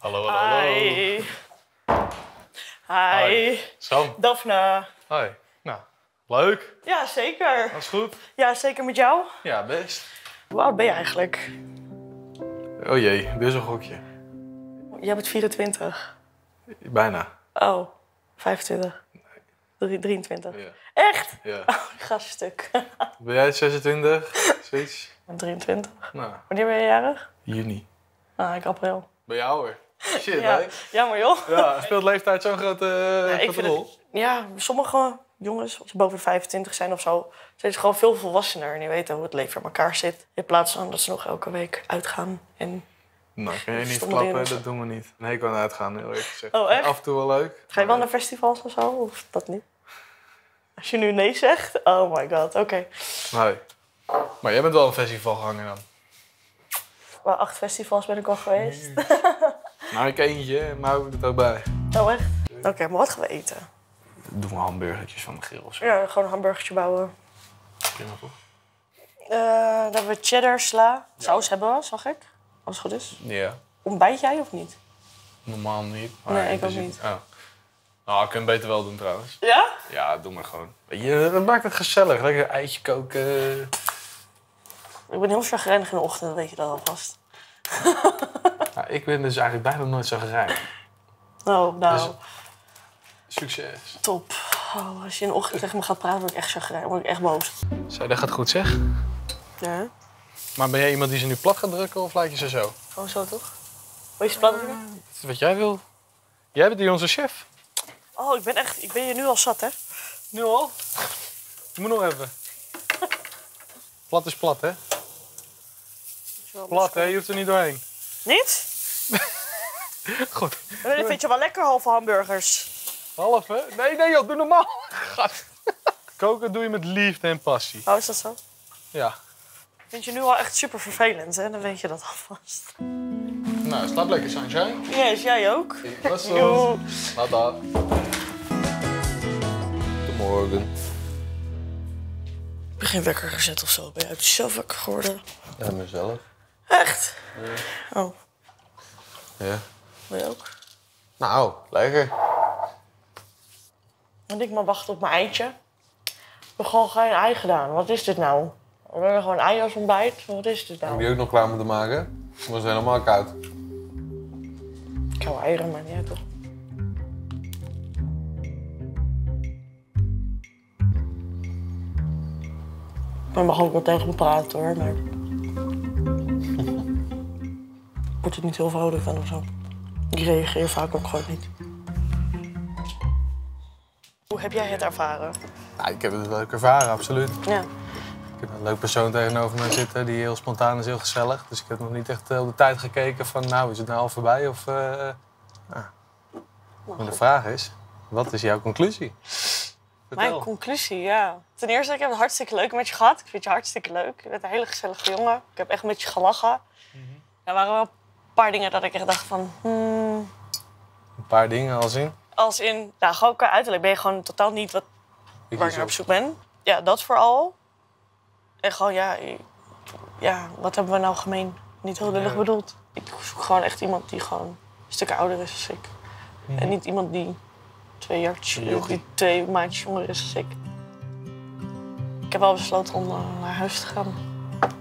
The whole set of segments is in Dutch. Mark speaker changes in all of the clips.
Speaker 1: Hallo, hallo, hallo.
Speaker 2: Hi. Hi.
Speaker 1: Sam.
Speaker 2: Daphne.
Speaker 1: Hoi. Nou, leuk.
Speaker 2: Ja, zeker.
Speaker 1: Dat is goed.
Speaker 2: Ja, zeker met jou.
Speaker 1: Ja, best.
Speaker 2: Hoe oud ben je eigenlijk?
Speaker 1: Oh jee, is een gokje.
Speaker 2: Jij bent 24.
Speaker 1: Bijna.
Speaker 2: Oh, 25. Drie- 23.
Speaker 1: Ja.
Speaker 2: Echt?
Speaker 1: ja.
Speaker 2: Oh, ik ga stuk.
Speaker 1: Ben jij 26? Zoiets?
Speaker 2: Ik ben 23.
Speaker 1: Nou,
Speaker 2: Wanneer ben je jarig?
Speaker 1: juni.
Speaker 2: Ah, ik april.
Speaker 1: Ben je ouder? Shit,
Speaker 2: Ja, jammer joh.
Speaker 1: Ja, speelt leeftijd zo'n grote,
Speaker 2: Ja, ik
Speaker 1: grote
Speaker 2: vind
Speaker 1: rol?
Speaker 2: het, ja, sommige jongens, als ze boven de 25 zijn of zo, zijn ze gewoon veel volwassener en die weten hoe het leven in elkaar zit. In plaats van dat ze nog elke week uitgaan. En
Speaker 1: Nou, kan je niet klappen, dat doen we niet. Nee, ik kan uitgaan, heel eerlijk gezegd.
Speaker 2: Oh, echt?
Speaker 1: Af en toe wel leuk.
Speaker 2: ga je wel naar festivals of zo? Of dat niet? Als je nu nee zegt, oh my god, oké.
Speaker 1: Nee. Maar jij bent wel een festivalganger dan?
Speaker 2: Wel acht festivals ben ik al geweest.
Speaker 1: Nou, ik eentje, maar ik het ook bij.
Speaker 2: Oh echt? Oké, maar wat gaan we eten?
Speaker 1: Doen we hamburgertjes van de grill of zo.
Speaker 2: Ja, gewoon een hamburgertje bouwen.
Speaker 1: Prima toch?
Speaker 2: Dan hebben we cheddar, sla. Saus hebben we, zag ik. Als het goed is.
Speaker 1: Ja.
Speaker 2: Ontbijt jij of niet?
Speaker 1: Normaal niet.
Speaker 2: Nee,
Speaker 1: in
Speaker 2: ik ook niet.
Speaker 1: Oh. Nou, ik kan het beter wel doen trouwens.
Speaker 2: Ja?
Speaker 1: Ja, doe maar gewoon. Je, dat maakt het gezellig. Lekker een eitje koken.
Speaker 2: Ik ben heel chagrijnig in de ochtend, weet je dat alvast.
Speaker 1: Nou, ik ben dus eigenlijk bijna nooit zo gerijd.
Speaker 2: Oh, nou,
Speaker 1: Dus- Succes.
Speaker 2: top. Oh, als je in de ochtend tegen me gaat praten, word ik echt chagrijnig. word ik echt boos.
Speaker 1: Zo, dat gaat goed zeg.
Speaker 2: Ja,
Speaker 1: Maar ben jij iemand die ze nu plat gaat drukken of laat je ze zo?
Speaker 2: gewoon zo toch? Wil je ze plat doen?
Speaker 1: Dat is wat jij wil. Jij bent die onze chef.
Speaker 2: Oh, ik ben echt, ik ben je nu al zat, hè?
Speaker 1: Nu al? Je moet nog even. Plat is plat, hè? Plat, hè? Je hoeft er niet doorheen.
Speaker 2: Niet?
Speaker 1: Goed.
Speaker 2: Dan vind je wel lekker halve hamburgers.
Speaker 1: Half, hè? Nee, nee, joh, doe normaal. Gat. Koken doe je met liefde en passie.
Speaker 2: Oh, is dat zo?
Speaker 1: Ja.
Speaker 2: Vind je nu al echt super vervelend, hè? Dan weet je dat alvast.
Speaker 1: Nou, slaap lekker, sunshine.
Speaker 2: Yes, jij ook.
Speaker 1: Tot
Speaker 2: Joe.
Speaker 1: Laat dat. Goedemorgen.
Speaker 2: Ik heb geen wekker gezet of zo. Ben je uit jezelf wakker geworden?
Speaker 1: Ja, mezelf.
Speaker 2: Echt? Oh,
Speaker 1: Ja.
Speaker 2: Wil je ook?
Speaker 1: Nou, lekker.
Speaker 2: En ik maar wachten op mijn eitje. Ik heb gewoon geen ei gedaan. Wat is dit nou? We hebben gewoon ei als ontbijt. Wat is dit
Speaker 3: Heb
Speaker 2: nou?
Speaker 3: je ook nog klaar moeten maken? Het was helemaal koud.
Speaker 2: Ik hou eieren, maar niet uit, toch? Je mag ook wel tegen me praten hoor, maar. Wordt het niet heel vrolijk van of zo? Ik reageer vaak ook gewoon niet. Hoe heb jij het ervaren?
Speaker 1: Ja, ik heb het leuk ervaren, absoluut.
Speaker 2: Ja.
Speaker 1: Ik heb een leuk persoon tegenover me zitten die heel spontaan is, heel gezellig. Dus ik heb nog niet echt eh, op de tijd gekeken van, nou, is het nou al voorbij? Of, eh, ja. Maar de vraag is, wat is jouw conclusie?
Speaker 2: Mijn conclusie, ja. Ten eerste, ik heb het hartstikke leuk met je gehad. Ik vind je hartstikke leuk. Je bent een hele gezellige jongen. Ik heb echt met je gelachen. Er waren wel paar dingen dat ik echt dacht van... hmm,
Speaker 1: Een paar dingen als in.
Speaker 2: als in, nou, gewoon qua uiterlijk ben je gewoon totaal niet wat,
Speaker 1: Ik
Speaker 2: waar ik naar op zoek ben. Ja, dat vooral. En gewoon, ja, ja, wat hebben we nou gemeen? Niet heel lullig
Speaker 1: Ja.
Speaker 2: bedoeld. Ik zoek gewoon echt iemand die gewoon een stuk ouder is dan ik. En niet iemand die twee,
Speaker 1: jochie.
Speaker 2: die twee maandjes jonger is dan ik. Ik heb wel besloten om eh, naar huis te gaan.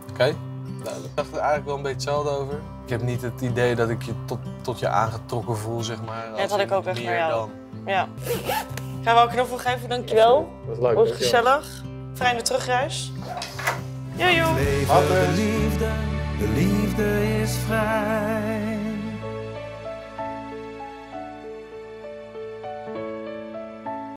Speaker 1: Oké. Nou, ik dacht er eigenlijk wel een beetje hetzelfde over. Ik heb niet het idee dat ik je tot, tot je aangetrokken voel, zeg maar.
Speaker 2: dat
Speaker 1: als
Speaker 2: had ik ook echt
Speaker 1: meer
Speaker 2: naar jou.
Speaker 1: dan.
Speaker 2: Ja. Ik ga wel een knuffel geven, dankjewel.
Speaker 1: Dat is leuk.
Speaker 2: Was gezellig. Fijne terugreis. Jojo.
Speaker 4: Liefde,